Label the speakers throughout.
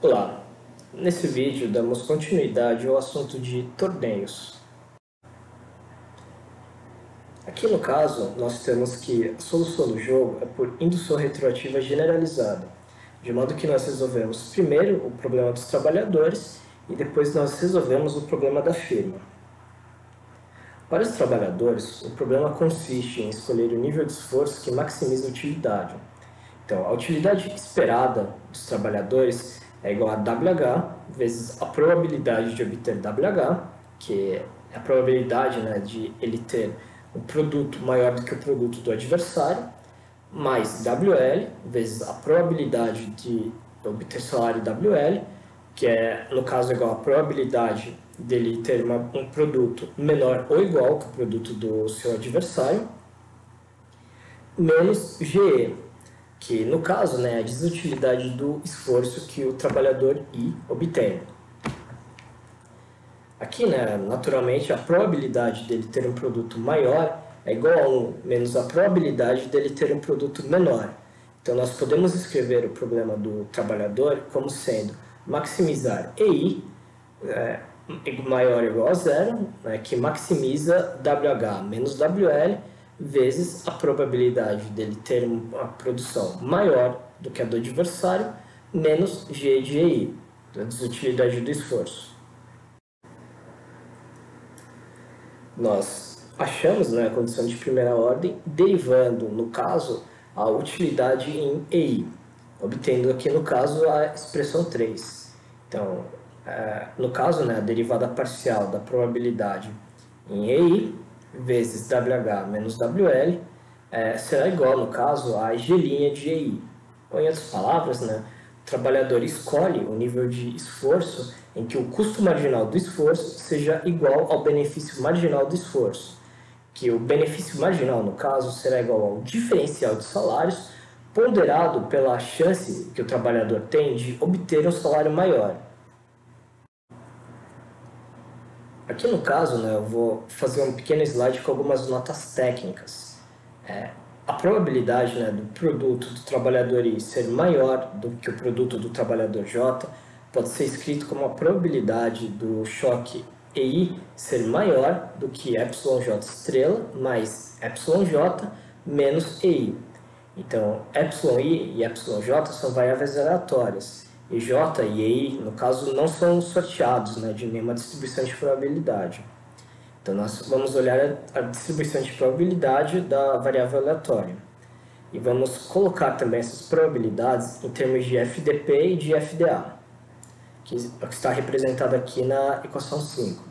Speaker 1: Olá, nesse vídeo damos continuidade ao assunto de torneios. Aqui no caso, nós temos que a solução do jogo é por indução retroativa generalizada, de modo que nós resolvemos primeiro o problema dos trabalhadores e depois nós resolvemos o problema da firma. Para os trabalhadores, o problema consiste em escolher o nível de esforço que maximiza a utilidade. Então, a utilidade esperada dos trabalhadores é igual a WH vezes a probabilidade de obter WH, que é a probabilidade né, de ele ter um produto maior do que o produto do adversário, mais WL vezes a probabilidade de obter salário WL, que é, no caso, igual a probabilidade dele ter uma, um produto menor ou igual que o produto do seu adversário, menos GE, que no caso né, a desutilidade do esforço que o trabalhador I obtém. Aqui, né, naturalmente, a probabilidade dele ter um produto maior é igual a 1 menos a probabilidade dele ter um produto menor. Então, nós podemos escrever o problema do trabalhador como sendo maximizar EI é, maior ou igual a zero, né, que maximiza WH menos WL, vezes a probabilidade dele ter uma produção maior do que a do adversário, menos G de EI, a desutilidade do esforço. Nós achamos né, a condição de primeira ordem, derivando, no caso, a utilidade em EI, obtendo aqui, no caso, a expressão 3. Então, é, no caso, né, a derivada parcial da probabilidade em EI vezes WH menos WL é, será igual, no caso, a G' de EI. Ou, em outras palavras, né, o trabalhador escolhe o nível de esforço em que o custo marginal do esforço seja igual ao benefício marginal do esforço, que o benefício marginal, no caso, será igual ao diferencial de salários ponderado pela chance que o trabalhador tem de obter um salário maior. Aqui no caso, né, eu vou fazer um pequeno slide com algumas notas técnicas. É, a probabilidade né, do produto do trabalhador I ser maior do que o produto do trabalhador J pode ser escrito como a probabilidade do choque EI ser maior do que εj estrela mais εj menos EI. Então, εi e εj são variáveis aleatórias. E J e EI, no caso, não são sorteados né, de nenhuma distribuição de probabilidade. Então, nós vamos olhar a distribuição de probabilidade da variável aleatória. E vamos colocar também essas probabilidades em termos de FDP e de FDA, que está representado aqui na equação 5.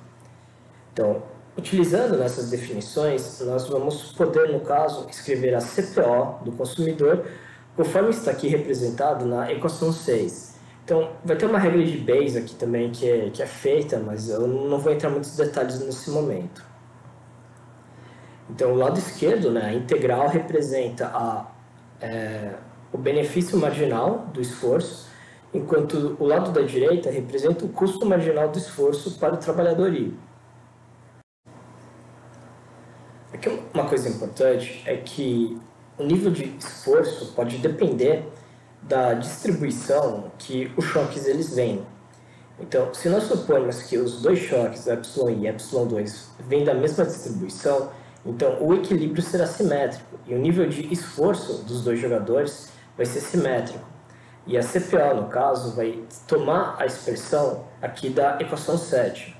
Speaker 1: Então, utilizando nessas definições, nós vamos poder, no caso, escrever a CPO do consumidor conforme está aqui representado na equação 6. Então, vai ter uma regra de Bayes aqui também que é, que é feita, mas eu não vou entrar muitos detalhes nesse momento. Então, o lado esquerdo, né, a integral representa a, é, o benefício marginal do esforço, enquanto o lado da direita representa o custo marginal do esforço para o trabalhador I. Aqui uma coisa importante é que o nível de esforço pode depender da distribuição que os choques eles vêm. Então, se nós supormos que os dois choques, epsilon e epsilon 2, vêm da mesma distribuição, então o equilíbrio será simétrico e o nível de esforço dos dois jogadores vai ser simétrico. E a CPO, no caso, vai tomar a expressão aqui da equação 7.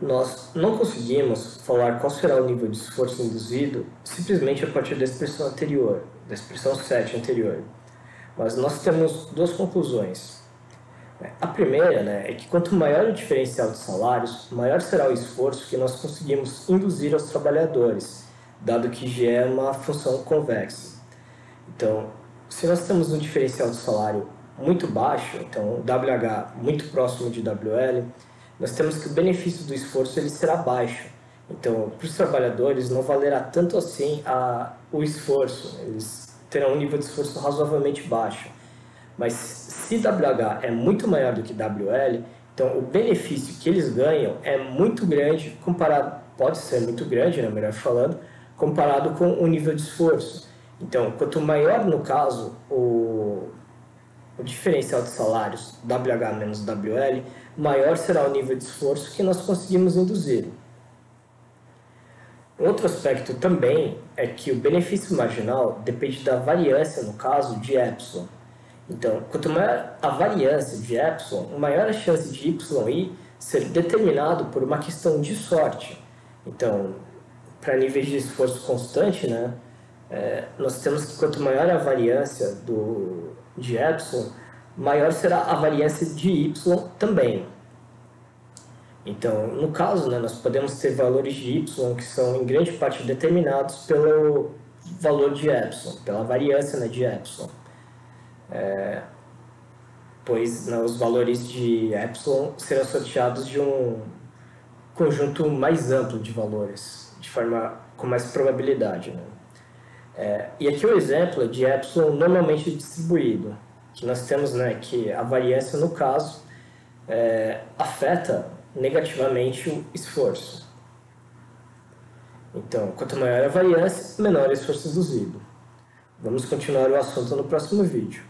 Speaker 1: Nós não conseguimos falar qual será o nível de esforço induzido simplesmente a partir da expressão anterior, da expressão 7 anterior. Mas nós temos duas conclusões. A primeira né, é que quanto maior o diferencial de salários, maior será o esforço que nós conseguimos induzir aos trabalhadores, dado que G é uma função convexa. Então, se nós temos um diferencial de salário muito baixo, então WH muito próximo de WL, nós temos que o benefício do esforço ele será baixo. Então, para os trabalhadores, não valerá tanto assim a, o esforço, eles terão um nível de esforço razoavelmente baixo. Mas se WH é muito maior do que WL, então o benefício que eles ganham é muito grande, comparado, pode ser muito grande, né, melhor falando, comparado com o nível de esforço. Então, quanto maior, no caso, o, o diferencial de salários WH menos WL, maior será o nível de esforço que nós conseguimos induzir. Outro aspecto também é que o benefício marginal depende da variância, no caso, de epsilon. Então, quanto maior a variância de epsilon, maior a chance de yi ser determinado por uma questão de sorte. Então, para níveis de esforço constante, né, é, nós temos que quanto maior a variância do, de epsilon, maior será a variância de y também. Então, no caso, né, nós podemos ter valores de y que são em grande parte determinados pelo valor de epsilon, pela variância né, de epsilon. É, pois né, os valores de epsilon serão sorteados de um conjunto mais amplo de valores, de forma com mais probabilidade. Né? É, e aqui o exemplo de epsilon normalmente distribuído, que nós temos né, que a variância, no caso, é, afeta negativamente o esforço. Então, quanto maior a variância, menor o esforço induzido. Vamos continuar o assunto no próximo vídeo.